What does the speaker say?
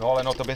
No ale no to by